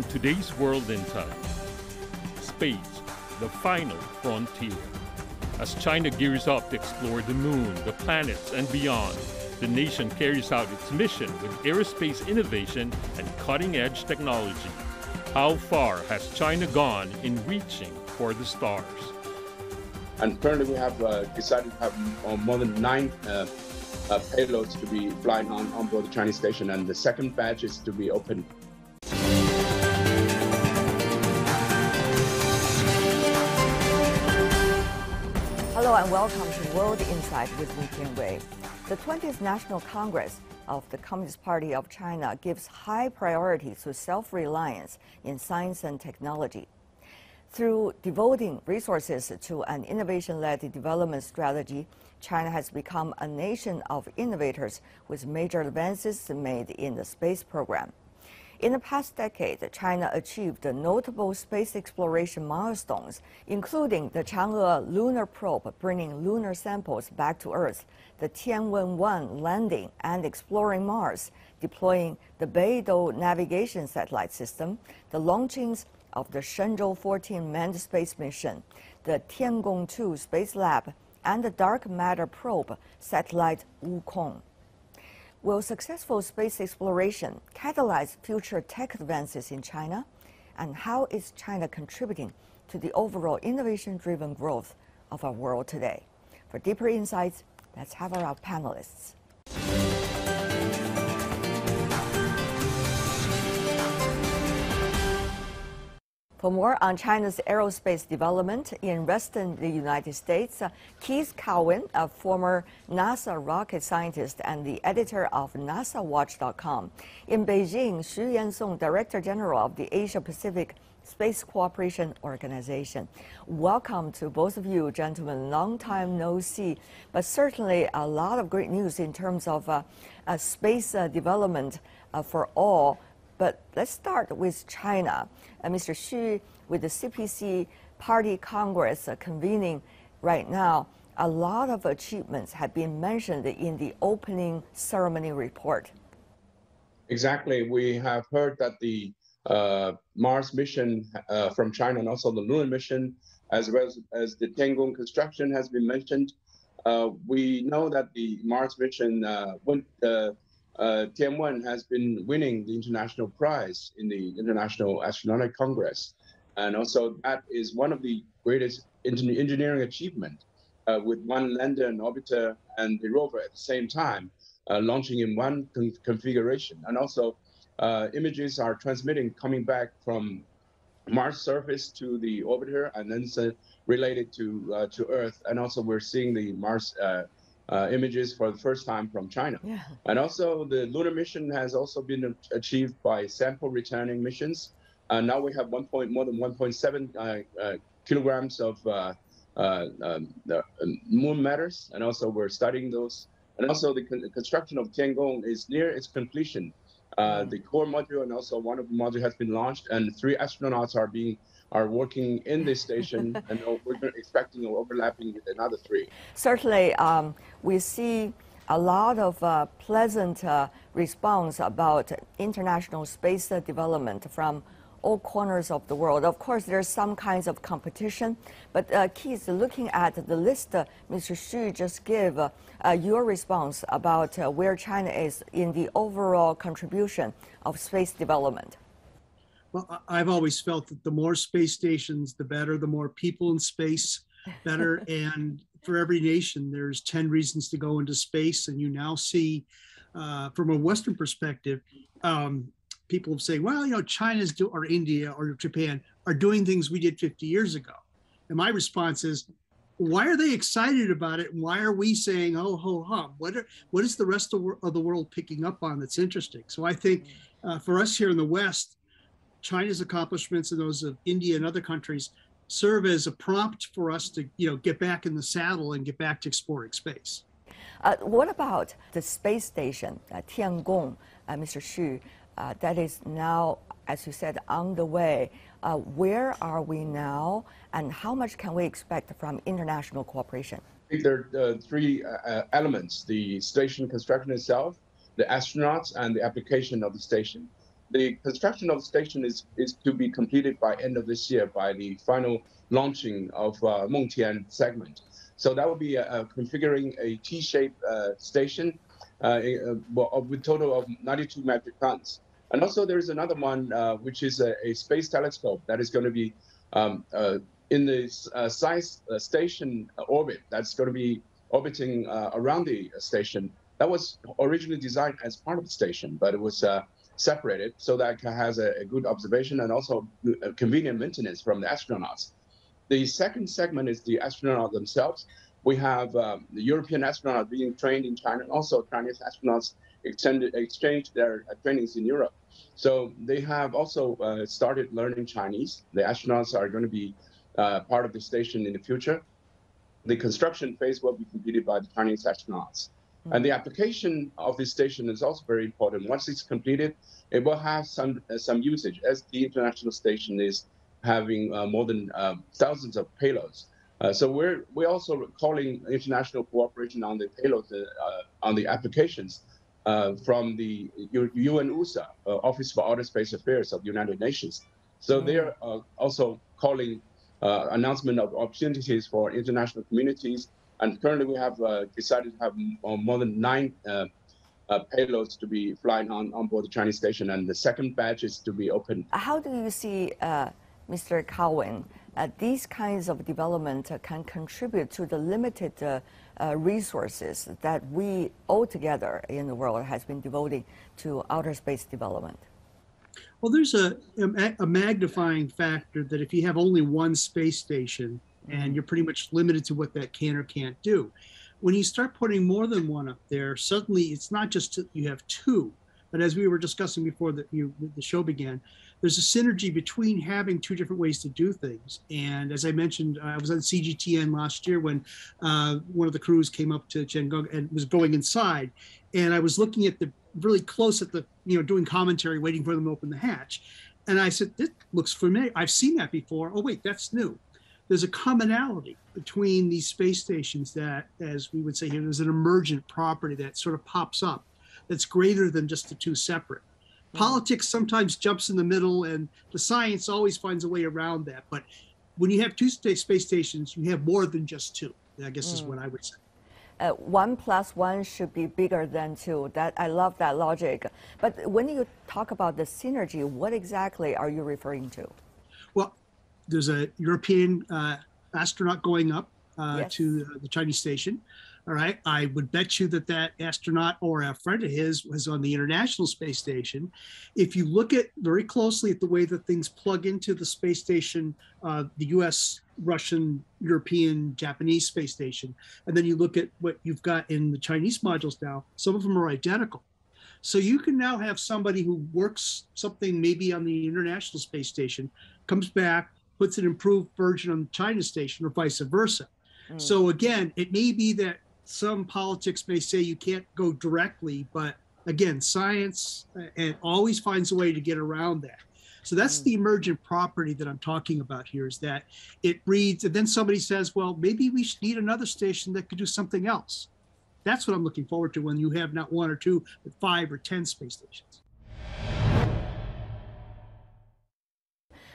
on today's World Insight. Space, the final frontier. As China gears up to explore the moon, the planets, and beyond, the nation carries out its mission with aerospace innovation and cutting edge technology. How far has China gone in reaching for the stars? And currently, we have uh, decided to have uh, more than nine uh, uh, payloads to be flying on, on board the Chinese station, and the second batch is to be opened Hello and welcome to World Insight with Wu Tianwei. The 20th National Congress of the Communist Party of China gives high priority to self-reliance in science and technology. Through devoting resources to an innovation-led development strategy, China has become a nation of innovators with major advances made in the space program. In the past decade, China achieved notable space exploration milestones, including the Chang'e lunar probe bringing lunar samples back to Earth, the Tianwen-1 landing and exploring Mars, deploying the Beidou navigation satellite system, the launchings of the Shenzhou 14 manned space mission, the Tiangong-2 space lab, and the dark matter probe satellite Wukong. Will successful space exploration catalyze future tech advances in China? And how is China contributing to the overall innovation driven growth of our world today? For deeper insights, let's have our panelists. For more on China's aerospace development in western the United States, uh, Keith Cowing, a former NASA rocket scientist and the editor of NASAWatch.com. In Beijing, Xu Yansong, Director General of the Asia Pacific Space Cooperation Organization. Welcome to both of you, gentlemen. Long time no see, but certainly a lot of great news in terms of uh, uh, space development uh, for all but let's start with China. Uh, Mr. Xu, with the CPC Party Congress uh, convening right now, a lot of achievements have been mentioned in the opening ceremony report. Exactly. We have heard that the uh, Mars mission uh, from China and also the lunar mission, as well as, as the Tiangong construction has been mentioned. Uh, we know that the Mars mission uh, went uh, Tianwen has been winning the international prize in the International Astronautical Congress. And also that is one of the greatest engineering achievement uh, with one lander and orbiter and the rover at the same time, uh, launching in one con configuration. And also uh, images are transmitting coming back from Mars surface to the orbiter and then related to uh, to Earth. And also we're seeing the Mars uh, images for the first time from China. Yeah. And also the lunar mission has also been achieved by sample returning missions. Uh, now we have one point more than 1.7 uh, uh, kilograms of uh, uh, um, moon matters, and also we're studying those. And also the con construction of Tiangong is near its completion. Mm. The core module and also one of the modules has been launched, and three astronauts are being are working in this station, and we're expecting overlapping with another three. Certainly, um, we see a lot of uh, pleasant uh, response about international space development from all corners of the world. Of course, there's some kinds of competition, but uh, Keith, looking at the list uh, Mr. Xu just gave, uh, uh your response about uh, where China is in the overall contribution of space development. Well, I've always felt that the more space stations, the better, the more people in space, better. and for every nation, there's 10 reasons to go into space. And you now see, uh, from a Western perspective, um, people say, well, you know, China's do, or India or Japan are doing things we did 50 years ago. And my response is, why are they excited about it? And why are we saying, oh, ho, hum? What, are, what is the rest of, of the world picking up on that's interesting? So I think uh, for us here in the West, China's accomplishments and those of India and other countries serve as a prompt for us to, you know, get back in the saddle and get back to exploring space. Uh, what about the space station, uh, Tiangong, uh, Mr. Xu, uh, that is now, as you said, on the way? Uh, where are we now, and how much can we expect from international cooperation? I think there are uh, three elements the station construction itself, the astronauts, and the application of the station. The construction of the station is, is to be completed by end of this year by the final launching of uh, Mengtian segment. So that will be uh, configuring a T-shaped uh, station uh, uh, with total of 92 metric tons. And also there's another one, uh, which is a, a, space telescope that is going to be um, in the science station orbit that's going to be orbiting around the station. That was originally designed as part of the station, but it was separated so that has a, a good observation and also convenient maintenance from the astronauts. The second segment is the astronauts themselves. We have um, the European astronauts being trained in China, and also Chinese astronauts extended, exchanged their uh, trainings in Europe. So they have also uh, started learning Chinese. The astronauts are going to be uh, part of the station in the future. The construction phase will be completed by the Chinese astronauts. Mm-hmm. And the application of this station is also very important. Once it's completed, it will have some uh, some usage as the international station is having uh, more than um, thousands of payloads. Uh, so we're we're also calling international cooperation on the payloads uh, on the applications uh, from the UNOOSA uh, Office for Outer Space Affairs of the United Nations. So mm-hmm. they're also calling announcement of opportunities for international communities and currently, we have uh, decided to have uh, more than nine uh, payloads to be flying on, on board the Chinese station, and the second batch is to be opened. How do you see, Mr. Cowing, uh, these kinds of development uh, can contribute to the limited uh, resources that we all together in the world has been devoting to outer space development? Well, there's a, a magnifying factor that if you have only one space station, and you're pretty much limited to what that can or can't do. When you start putting more than one up there, suddenly it's not just you have two, but as we were discussing before the, you, the show began, there's a synergy between having two different ways to do things. And as I mentioned, I was on CGTN last year when uh, one of the crews came up to Tiangong and was going inside, and I was looking at the really close at the you know doing commentary, waiting for them to open the hatch, and I said, "This looks familiar. I've seen that before. Oh wait, that's new." There's a commonality between these space stations that, as we would say here, there's an emergent property that sort of pops up that's greater than just the two separate. Mm-hmm. Politics sometimes jumps in the middle, and the science always finds a way around that. But when you have two space stations, you have more than just two. I guess mm. is what I would say. Uh, one plus one should be bigger than two. That I love that logic. But when you talk about the synergy, what exactly are you referring to? There's a European uh, astronaut going up uh, yes. to the Chinese station. All right. I would bet you that that astronaut or a friend of his was on the International Space Station. If you look at very closely at the way that things plug into the space station, uh, the US, Russian, European, Japanese space station, and then you look at what you've got in the Chinese modules now, some of them are identical. So you can now have somebody who works something maybe on the International Space Station, comes back, puts an improved version on the China station or vice versa. Mm. So again, it may be that some politics may say you can't go directly, but again, science uh, and always finds a way to get around that. So that's mm. the emergent property that I'm talking about here is that it breeds, and then somebody says, well, maybe we should need another station that could do something else. That's what I'm looking forward to when you have not one or two, but five or 10 space stations.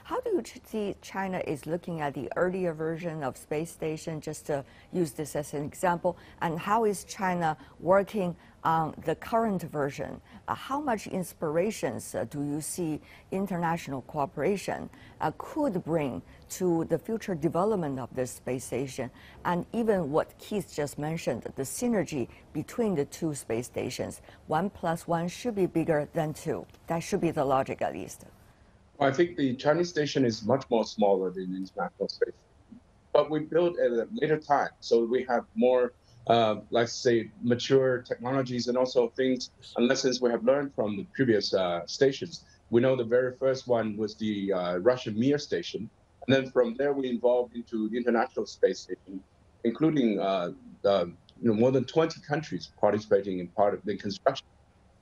How do you see China is looking at the earlier version of space station, just to use this as an example, and how is China working on the current version? Uh, how much inspirations uh, do you see international cooperation uh, could bring to the future development of this space station? And even what Keith just mentioned, the synergy between the two space stations. One plus one should be bigger than two. That should be the logic at least. I think the Chinese station is much more smaller than the international space, but we built at a later time, so we have more, uh, let's say, mature technologies and also things and lessons we have learned from the previous uh, stations. We know the very first one was the uh, Russian Mir station, and then from there we evolved into the International Space Station, including uh, the, you know, more than 20 countries participating in part of the construction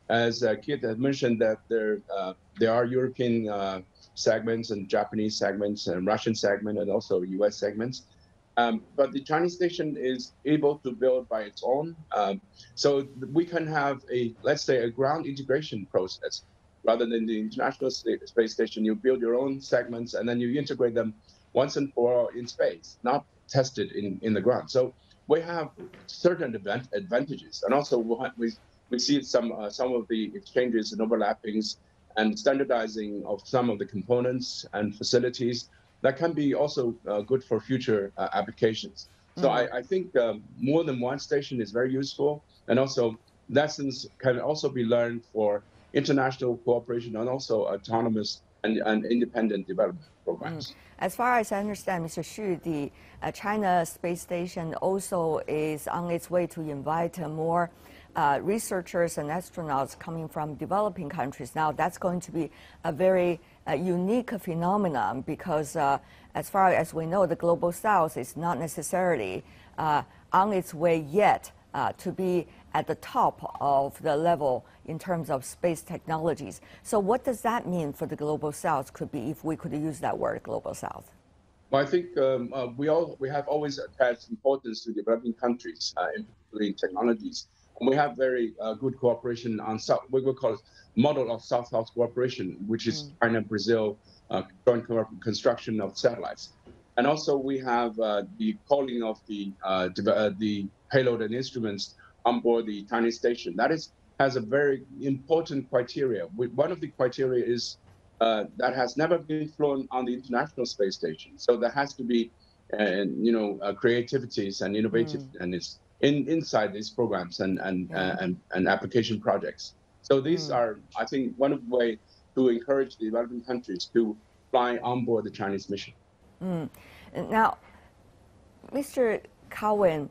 as uh, Kit had mentioned, that there uh, there are European uh, segments and Japanese segments and Russian segment and also U.S. segments. Um, but the Chinese station is able to build by its own, um, so we can have a let's say a ground integration process rather than the International Space Station, you build your own segments and then you integrate them once and for all in space, not tested in, in the ground. So we have certain advantages, and also we we see some uh, some of the exchanges and overlappings and standardizing of some of the components and facilities that can be also uh, good for future uh, applications. So mm-hmm. I, I, think um, more than one station is very useful, and also lessons can also be learned for international cooperation and also autonomous and, and independent development programs. Mm. As far as I understand, Mr. Xu, the uh, China space station also is on its way to invite uh, more uh, researchers and astronauts coming from developing countries. Now, that's going to be a very uh, unique phenomenon because, uh, as far as we know, the global south is not necessarily uh, on its way yet to be at the top of the level in terms of space technologies. So, what does that mean for the global south? Could be if we could use that word, global south. Well, I think um, uh, we all we have always attached importance to developing countries, uh, in particularly technologies, and we have very uh, good cooperation on South. We will call it model of South-South cooperation, which is mm. China Brazil uh, joint construction of satellites, and also we have uh, the calling of the uh, the payload and instruments on board the Chinese station. That is has a very important criteria. One of the criteria is uh, that has never been flown on the International Space Station. So there has to be, uh, you know, uh, creativities and innovative, mm. In inside these programs and and yeah. Uh, and, and application projects. So these mm. are, I think, one of the way to encourage the developing countries to fly on board the Chinese mission. Mm. Now, Mr. Cowing,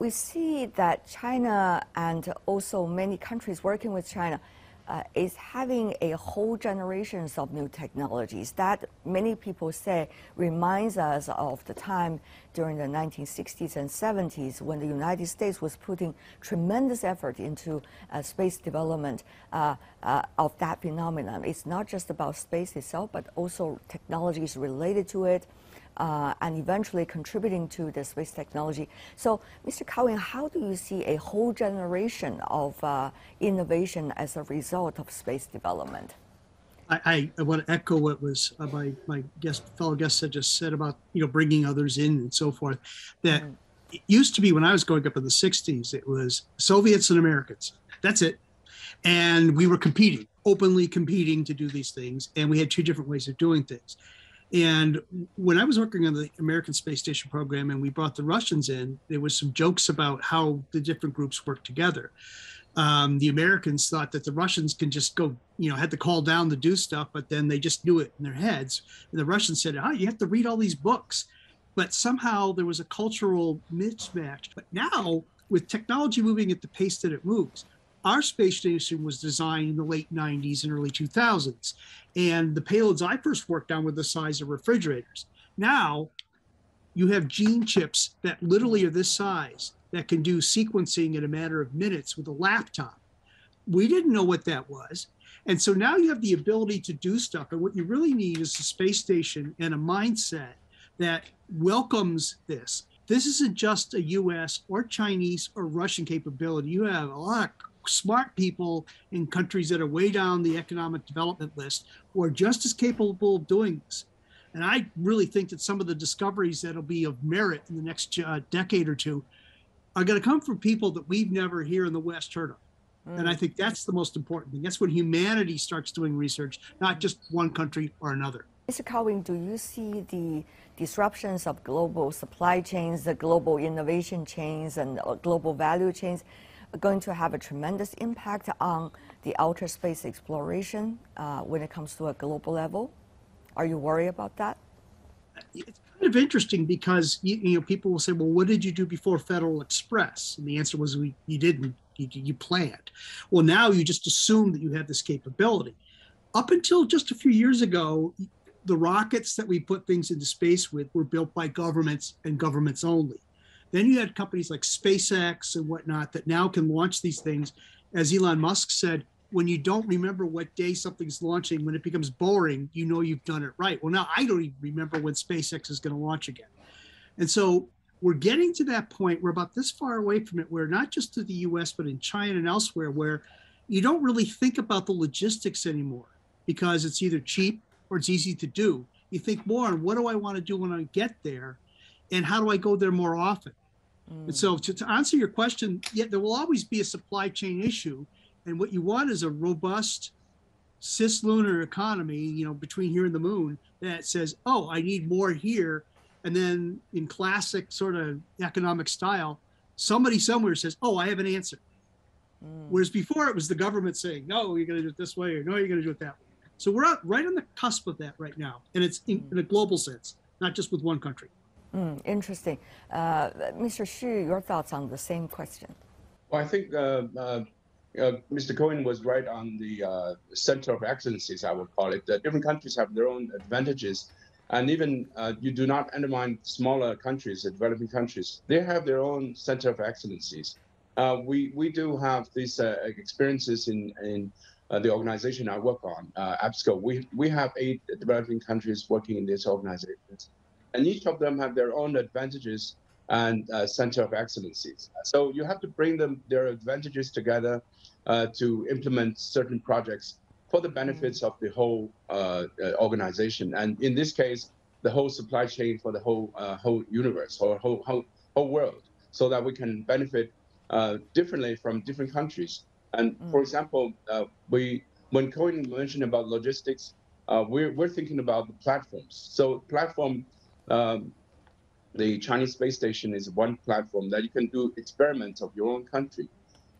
we see that China and also many countries working with China uh, is having a whole generations of new technologies that many people say reminds us of the time during the 1960s and 70s when the United States was putting tremendous effort into uh, space development uh, uh of that phenomenon. It's not just about space itself, but also technologies related to it uh, and eventually contributing to the space technology. So, Mr. Cowing, how do you see a whole generation of uh, innovation as a result of space development? I, I, want to echo what was uh, my my guest fellow guest had just said about you know bringing others in and so forth. That mm. it used to be when I was growing up in the '60s, it was Soviets and Americans. That's it, and we were competing openly competing to do these things, and we had two different ways of doing things. And when I was working on the American Space Station program and we brought the Russians in, there was some jokes about how the different groups work together. Um, the Americans thought that the Russians can just go, you know, had to call down to do stuff, but then they just knew it in their heads. And the Russians said, "Ah, oh, you have to read all these books." But somehow there was a cultural mismatch. But now, with technology moving at the pace that it moves, our space station was designed in the late 90s and early 2000s. And the payloads I first worked on were the size of refrigerators. Now you have gene chips that literally are this size that can do sequencing in a matter of minutes with a laptop. We didn't know what that was. And so now you have the ability to do stuff. And what you really need is a space station and a mindset that welcomes this. This isn't just a US or Chinese or Russian capability. You have a lot of smart people in countries that are way down the economic development list who are just as capable of doing this. And I really think that some of the discoveries that'll be of merit in the next uh, decade or two are going to come from people that we've never here in the West heard of. Mm. And I think that's the most important thing. That's when humanity starts doing research, not just one country or another. Mr. Cowing, do you see the disruptions of global supply chains, the global innovation chains, and uh, global value chains going to have a tremendous impact on the outer space exploration uh, when it comes to a global level? Are you worried about that? It's kind of interesting because you, you, know people will say, "Well, what did you do before Federal Express?" And the answer was, "We you didn't. You, you planned." Well, now you just assume that you have this capability. Up until just a few years ago, the rockets that we put things into space with were built by governments and governments only. Then you had companies like SpaceX and whatnot that now can launch these things. As Elon Musk said, when you don't remember what day something's launching, when it becomes boring, you know you've done it right. Well, now I don't even remember when SpaceX is going to launch again. And so we're getting to that point. We're about this far away from it, where not just to the US, but in China and elsewhere, where you don't really think about the logistics anymore because it's either cheap or it's easy to do. You think more on what do I want to do when I get there and how do I go there more often? Mm. And so to, to answer your question, yeah, there will always be a supply chain issue. And what you want is a robust cislunar economy, you know, between here and the moon that says, oh, I need more here. And then in classic sort of economic style, somebody somewhere says, oh, I have an answer. Mm. Whereas before it was the government saying, no, you're going to do it this way, or no, you're going to do it that way. So we're out right on the cusp of that right now. And it's in, mm. in a global sense, not just with one country. Mm, interesting. Uh, Mr. Xu, your thoughts on the same question? Well, I think uh, uh, uh Mr. Cohen was right on the uh, center of excellencies, I would call it. different countries have their own advantages. And even uh, you do not undermine smaller countries, developing countries. They have their own center of excellencies. we, we do have these experiences in, in the organization I work on, APSCO. We, we have eight developing countries working in these organizations and each of them have their own advantages and uh, center of excellencies. So you have to bring them their advantages together uh, to implement certain projects for the benefits of the whole uh, uh, organization. And in this case, the whole supply chain for the whole uh, whole universe or whole, whole whole world, so that we can benefit uh, differently from different countries. And mm. for example, we when Cohen mentioned about logistics, we're we're thinking about the platforms. So platform um, the Chinese space station is one platform that you can do experiments of your own country.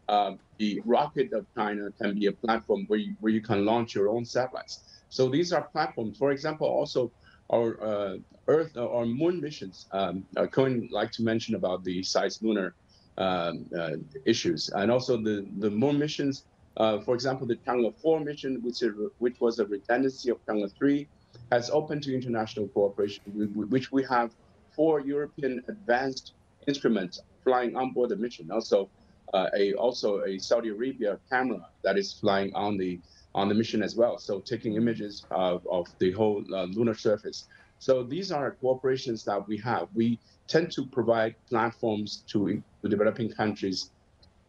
Uh, the rocket of China can be a platform where you, where you can launch your own satellites. So these are platforms. For example, also our uh, Earth or uh, Moon missions. Um, uh, Cohen like to mention about the cislunar um, uh, issues, and also the the Moon missions. Uh, for example, the Chang'e 4 mission, which, which was a redundancy of Chang'e 3, has opened to international cooperation, which we have four European advanced instruments flying on board the mission. Also, uh, a also a Saudi Arabia camera that is flying on the on the mission as well. So taking images of, of the whole uh, lunar surface. So these are cooperations that we have. We tend to provide platforms to, to developing countries,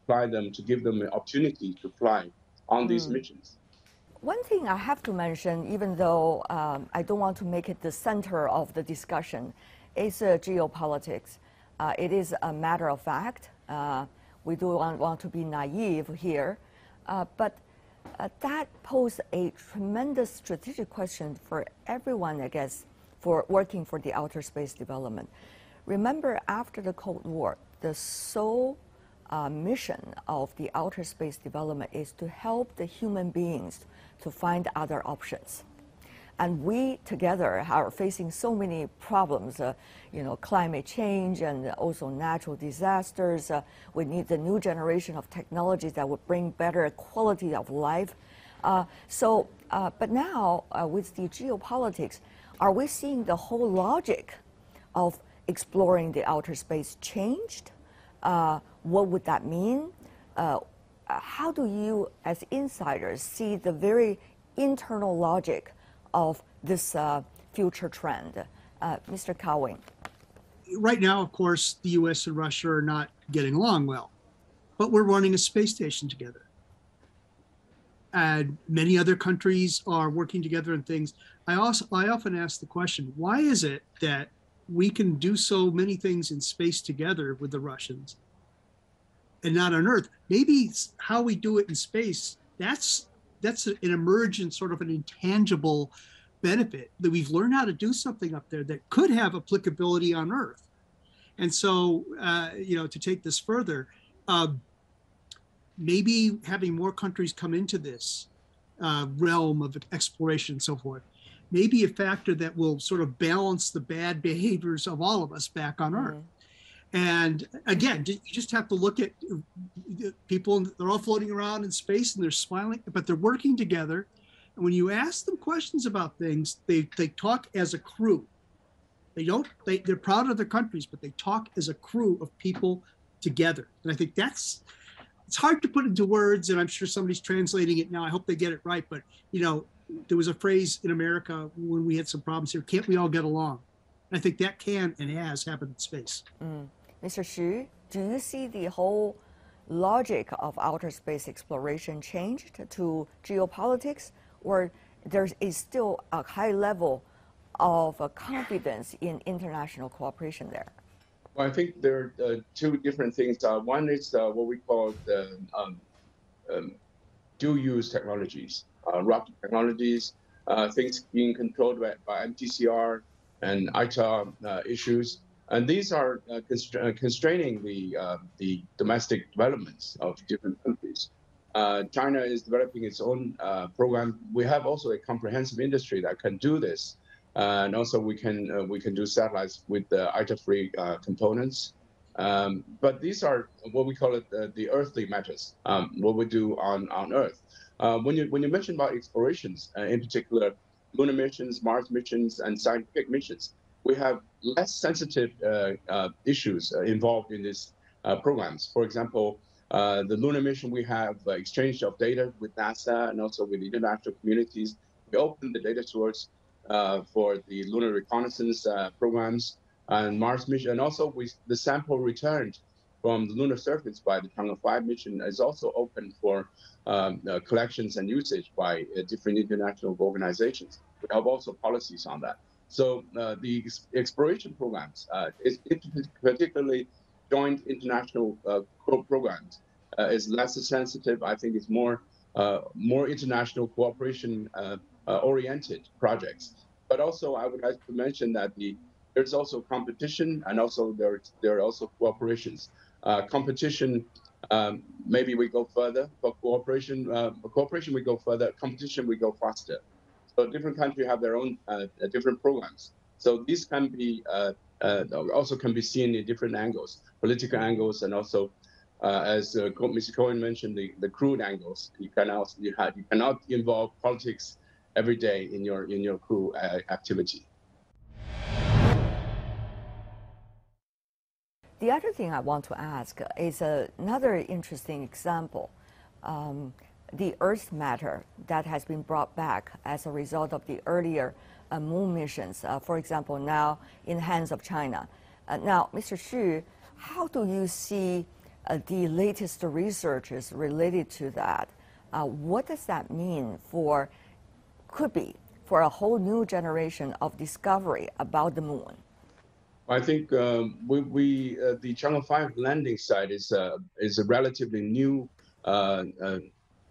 fly them to give them an opportunity to fly on mm. these hmm. missions. One thing I have to mention, even though um, I don't want to make it the center of the discussion, is uh, geopolitics. Uh, it is a matter of fact. Uh, we do not want to be naive here, uh, but uh, that poses a tremendous strategic question for everyone, I guess, for working for the outer space development. Remember, after the Cold War, the sole uh, mission of the outer space development is to help the human beings to find other options. And we together are facing so many problems, uh, you know, climate change and also natural disasters. Uh, we need the new generation of technologies that would bring better quality of life. Uh, so, uh, but now uh, with the geopolitics, are we seeing the whole logic of exploring the outer space changed? What would that mean? Uh, how do you, as insiders, see the very internal logic of this uh, future trend? Uh, Mr. Cowing. Right now, of course, the US and Russia are not getting along well, but we're running a space station together. And many other countries are working together in things. I also I often ask the question, why is it that we can do so many things in space together with the Russians and not on Earth. Maybe how we do it in space, that's that's an emergent sort of an intangible benefit that we've learned how to do something up there that could have applicability on Earth. And so, uh, you know, to take this further, uh, maybe having more countries come into this uh, realm of exploration and so forth may be a factor that will sort of balance the bad behaviors of all of us back on Earth. And again, you just have to look at people, they're all floating around in space and they're smiling, but they're working together. And when you ask them questions about things, they, they talk as a crew. They don't, they, they're proud of their countries, but they talk as a crew of people together. And I think that's, it's hard to put into words, and I'm sure somebody's translating it now. I hope they get it right. But, you know, there was a phrase in America when we had some problems here can't we all get along? I think that can and has happened in space. Mm. Mr. Xu, do you see the whole logic of outer space exploration changed to geopolitics, or there is still a high level of confidence in international cooperation there? Well, I think there are uh, two different things. Uh, one is uh, what we call the um, um, dual-use technologies, uh, rocket technologies, uh, things being controlled by, by MTCR and ITAR issues. And these are constra constraining the, the domestic developments of different countries. China is developing its own program. We have also a comprehensive industry that can do this. Uh, and also we can uh, we can do satellites with the ITAR-free uh, components. Um, but these are what we call it the earthly matters, um, what we do on on Earth. when you when you mention about explorations, in particular, lunar missions, Mars missions, and scientific missions, we have less sensitive issues involved in these programs. For example, uh, the lunar mission, we have uh, exchange of data with NASA and also with international communities. We open the data source uh, for the lunar reconnaissance uh, programs and Mars mission. And also we, the sample returned from the lunar surface by the Chang'e 5 mission is also open for um, uh, collections and usage by uh, different international organizations. We have also policies on that. So uh, the ex exploration programs, uh, is particularly joint international programs, is less sensitive. I think it's more more international cooperation uh, oriented projects. But also, I would like to mention that the there's also competition and also there there are also cooperations. Uh, competition, um, maybe we go further, but cooperation, uh, cooperation we go further. Competition we go faster. So different countries have their own uh, different programs. So these can be uh, uh, also can be seen in different angles, political angles, and also uh, as uh, Mr. Cohen mentioned, the, the crude angles. You cannot you, have, you cannot involve politics every day in your in your crew uh, activity. The other thing I want to ask is another interesting example. Um, the Earth matter that has been brought back as a result of the earlier uh, moon missions, uh, for example, now in the hands of China. Uh, now, Mr. Xu, how do you see uh, the latest researches related to that? Uh, what does that mean for could be for a whole new generation of discovery about the moon? I think um, we, we uh, the Chang'e 5 landing site is is a relatively new uh, uh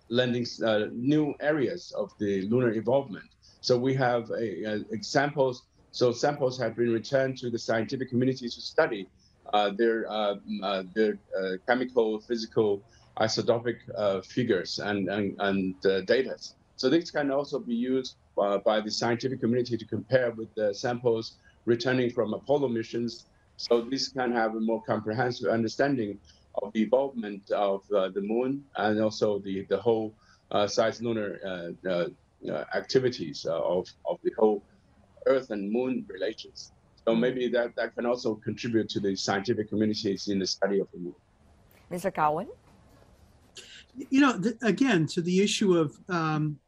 landing uh, new areas of the lunar involvement. So we have a, a examples. So samples have been returned to the scientific community to study uh, their their chemical, physical, isotopic figures and and, and data. So this can also be used uh, by the scientific community to compare with the samples returning from Apollo missions. So this can have a more comprehensive understanding of the involvement of uh, the moon and also the, the whole uh, cislunar uh, uh, uh, activities of, of the whole Earth and moon relations. So mm-hmm. maybe that, that can also contribute to the scientific communities in the study of the moon. Mr. Cowing? You know, th- again, to the issue of um,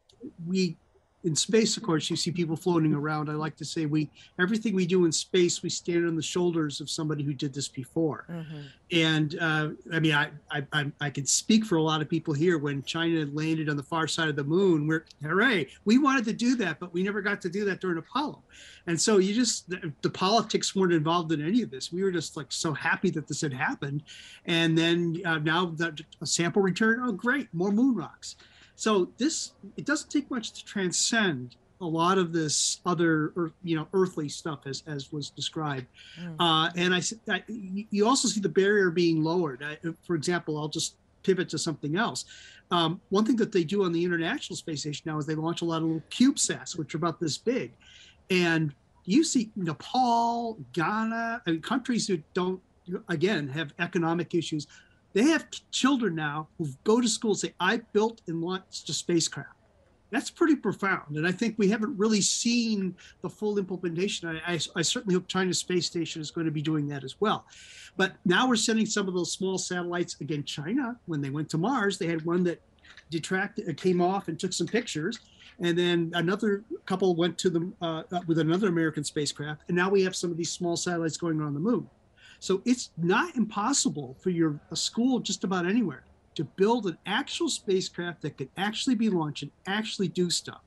we in space, of course, you see people floating around. I like to say we everything we do in space, we stand on the shoulders of somebody who did this before. Mm-hmm. And uh, I mean, I, I I can speak for a lot of people here. When China landed on the far side of the moon, we're hooray! We wanted to do that, but we never got to do that during Apollo. And so you just the, the politics weren't involved in any of this. We were just like so happy that this had happened. And then uh, now that a sample return, oh great, more moon rocks. So this it doesn't take much to transcend a lot of this other you know earthly stuff as, as was described. Mm. uh, and I, I, you also see the barrier being lowered. I, for example i'll just pivot to something else. Um, one thing that they do on the international space station now is they launch a lot of little cubesats which are about this big. And you see nepal ghana and countries that don't again have economic issues they have children now who go to school and say, I built and launched a spacecraft. That's pretty profound. And I think we haven't really seen the full implementation. I, I, I certainly hope China's space station is going to be doing that as well. But now we're sending some of those small satellites. Again, China, when they went to Mars, they had one that detracted, uh, came off and took some pictures and then another couple went to the uh, with another American spacecraft, and now we have some of these small satellites going around the moon. So it's not impossible for your a school just about anywhere to build an actual spacecraft that could actually be launched and actually do stuff.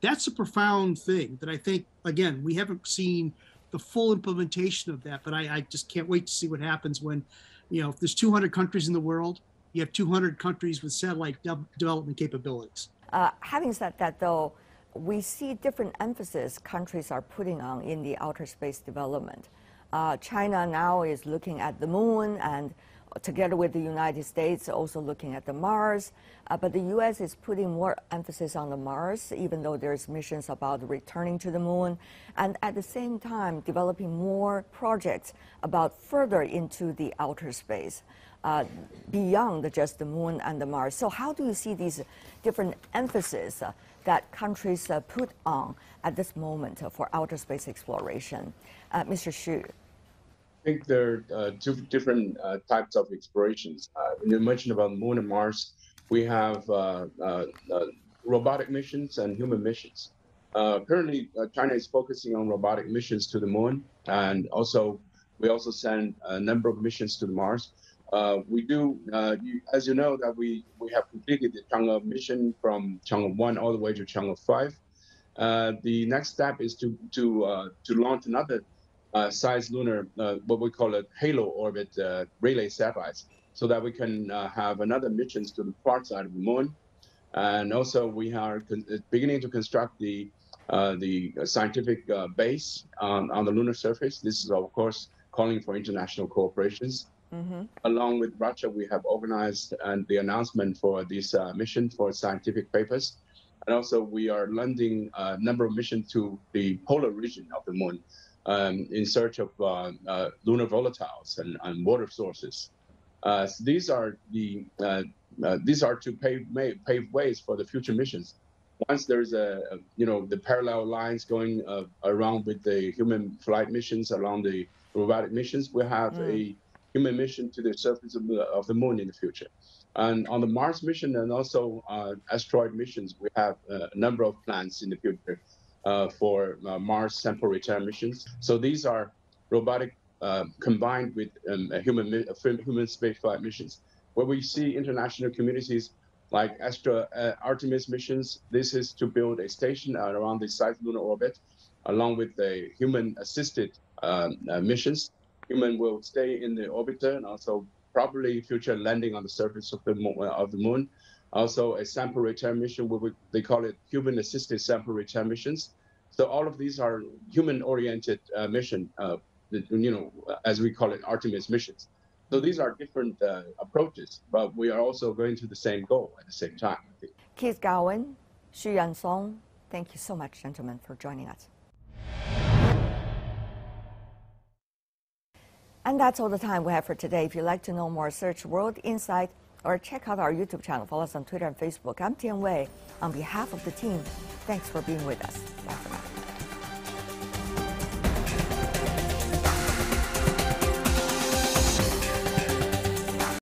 That's a profound thing that I think again we haven't seen the full implementation of that, but I, I just can't wait to see what happens when, you know, if there's 200 countries in the world, you have 200 countries with satellite de- development capabilities. Uh, having said that, though, we see different emphasis countries are putting on in the outer space development. Uh, China now is looking at the moon and together with the United States, also looking at the Mars. Uh, but the U.S. is putting more emphasis on the Mars, even though there's missions about returning to the moon, and at the same time developing more projects about further into the outer space. Uh, beyond just the moon and the Mars. So, how do you see these different emphases uh, that countries uh, put on at this moment for outer space exploration? Uh, Mr. Xu I think there are uh, two different uh, types of explorations. Uh, you mentioned about the Moon and Mars, we have uh, uh, uh, robotic missions and human missions. currently, China is focusing on robotic missions to the Moon, and also we also send a number of missions to the Mars. we do, you, as you know, that we we have completed the Chang'e mission from Chang'e one all the way to Chang'e five. the next step is to to to launch another uh, cislunar, uh, what we call a halo orbit uh, relay satellites, so that we can uh, have another missions to the far side of the moon. And also, we are uh, beginning to construct the uh, the scientific base on, on the lunar surface. This is, of course, calling for international cooperations. Mm-hmm. Along with Russia, we have organized and the announcement for this mission for scientific papers. And also, we are lending a number of missions to the polar region of the moon um, in search of uh, uh, lunar volatiles and, and, water sources. Uh, so these are the these are to pave pave ways for the future missions. Once there's a you know the parallel lines going around with the human flight missions along the robotic missions, we have mm. a human mission to the surface of the, of the moon in the future. And on the Mars mission and also uh, asteroid missions, we have uh, a number of plans in the future uh, for uh, Mars sample return missions. So these are robotic uh, combined with um, human human spaceflight missions, where we see international communities like Astra Artemis missions. This is to build a station around the South lunar orbit, along with the human-assisted um, missions. Human will stay in the orbiter and also probably future landing on the surface of the of the moon also a sample return mission, we, they call it human-assisted sample return missions. So all of these are human-oriented uh, mission, uh, you know, as we call it, Artemis missions. So these are different uh, approaches, but we are also going to the same goal at the same time. Keith Cowing, Xu Yansong, thank you so much, gentlemen, for joining us. And that's all the time we have for today. If you'd like to know more, search World Insight or check out our YouTube channel. Follow us on Twitter and Facebook. I'm Tian Wei. On behalf of the team, thanks for being with us. Bye for now.